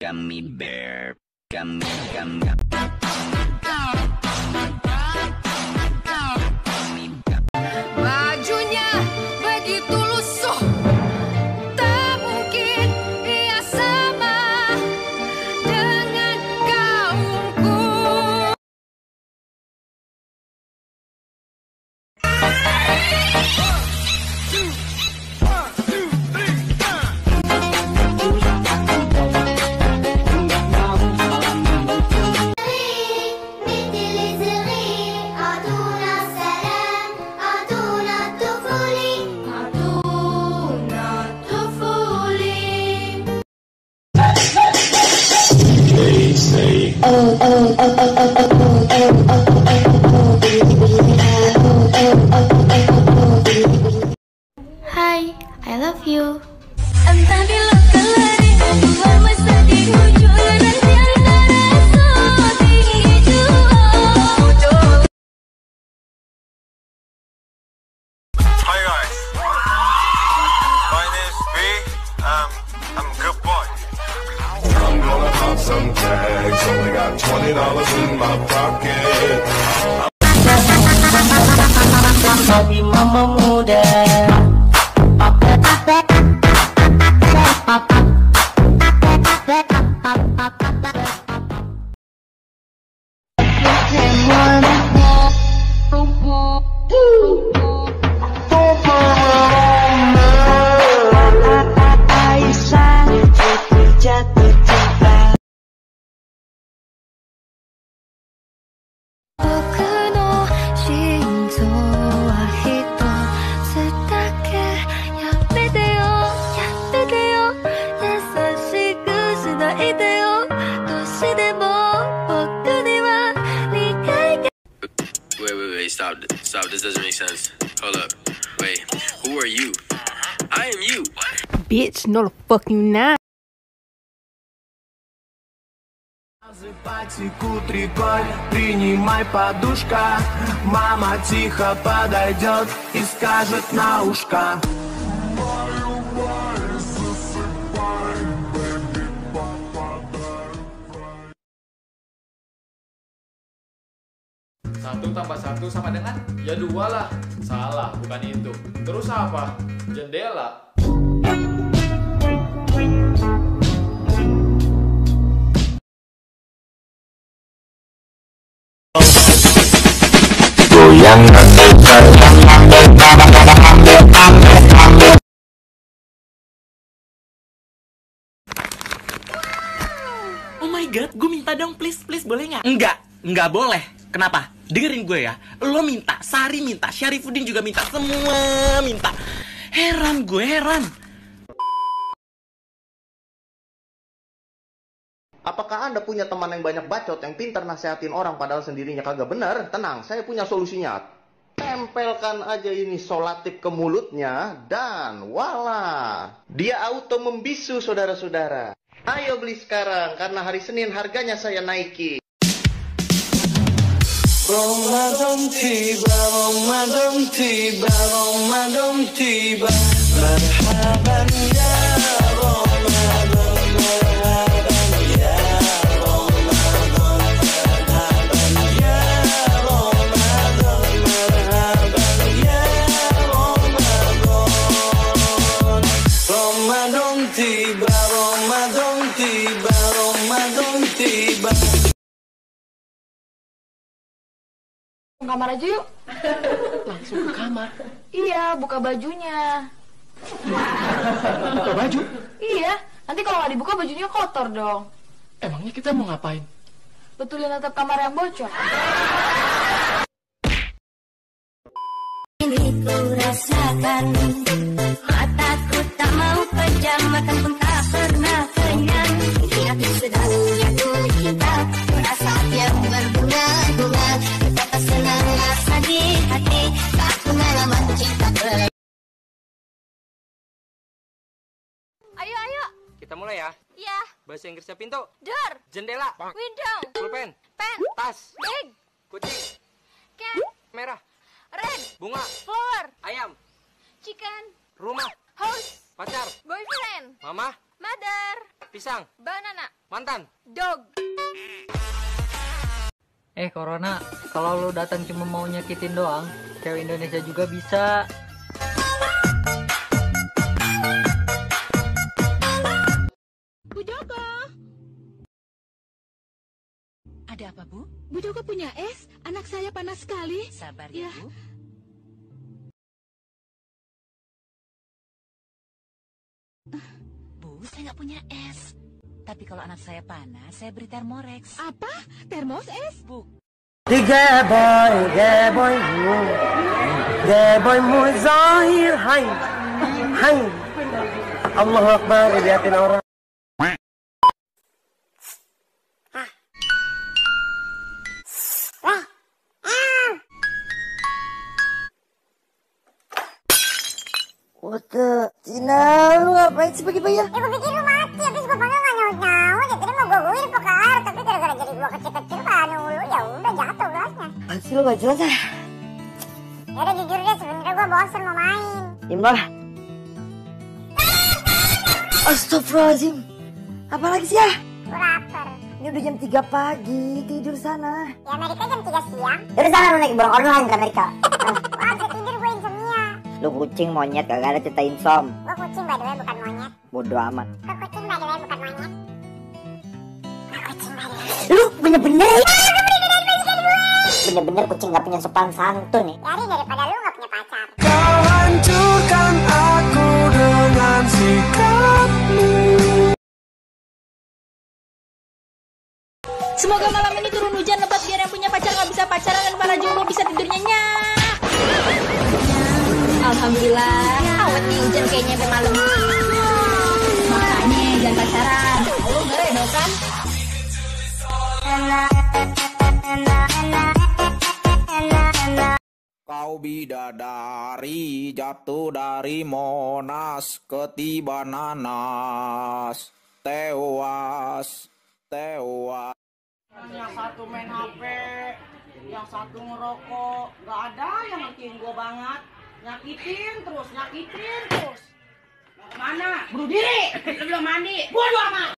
Gummy bear. Gummy, gum. Gonna pop some tags. Only got twenty dollars in my pocket. Tapi mama muda this doesn't make sense. Hold up. Wait, who are you? I am you. Bitch, no the fuck you not Потеку рекой, принимай подушка Мама тихо подойдет и скажет на ушко Tambah satu sama dengan? Ya dua lah. Salah, bukan itu. Terus apa? Jendela. Oh my god, gue minta dong please, please boleh nggak? Enggak, nggak boleh. Kenapa? Dengerin gue ya. Lo minta, Sari minta, Syarifuddin juga minta, semua minta. Heran gue, heran. Apakah Anda punya teman yang banyak bacot yang pintar nasihatin orang padahal sendirinya kagak benar? Tenang, saya punya solusinya. Tempelkan aja ini solatif ke mulutnya dan wala. Dia auto membisu saudara-saudara. Ayo beli sekarang karena hari Senin harganya saya naiki. vòng mà đông thì bà vòng mà đông thì bà vòng mà đông thì bà مرحبا يا kamar aja yuk. Langsung ke kamar? Iya, buka bajunya. Buka baju? Iya, nanti kalau nggak dibuka bajunya kotor dong. Emangnya kita mau ngapain? Betulin atap kamar yang bocor. Ini ku rasakan Mataku tak mau pejam Makan pun Bahasa Inggrisnya pintu, Door. jendela, Window. pulpen, Pen. tas, Bag. kucing, Cat. merah, Red. bunga, Flower. ayam, Chicken. rumah, House. pacar, Boyfriend. mama, Mother. pisang, Banana. mantan. Dog. Eh Corona, kalau lu datang cuma mau nyakitin doang, cewek Indonesia juga bisa. Panas sekali. Sabar ya, Bu. Bu, saya nggak punya es. Tapi kalau anak saya panas, saya beri termorex. Apa? Termos es? Bu. Tiga boy, tiga boy tiga boy mu zahir hai, hai. Allah Akbar, liatin orang. Wata, Cina, lu ngapain sih pagi-pagi ya? Ya gue pikir lu mati, habis gue panggil gak nyaut-nyaut Ya tadi mau gue guir ke air, tapi gara-gara jadi gue kecil-kecil kan lu Ya udah jatuh gelasnya Pasti lu gak jelas ah. Ya udah jujur deh, sebenernya gue bosen mau main Imrah. Astagfirullahaladzim. Apa lagi sih ya? Gue lapar Ini udah jam 3 pagi, tidur sana. Ya Amerika jam 3 siang Ya udah sana lu naik borong online ke Amerika. Lu kucing monyet kagak ada cerita insom. Gue kucing by the way bukan monyet Bodoh amat. Gue kucing by the way bukan monyet Gue kucing by the way Lu bener-bener ya? Bener-bener kucing gak punya sopan santun nih. Dari daripada lu gak punya pacar Kau hancurkan aku dengan sikapmu Semoga malam ini turun hujan lebat biar yang punya pacar nggak bisa pacaran dan para jomblo bisa tidur Alhamdulillah, awet nih hujan kayaknya sampai malam. Makanya jangan pacaran. Lu redo kan? Kau bidadari jatuh dari Monas ketiba nanas tewas tewas Yang satu main HP, yang satu ngerokok, nggak ada yang ngertiin gue banget. Nyakitin terus, nyakitin terus. Mana? Bunuh diri! Lu belum mandi. Bodoh amat!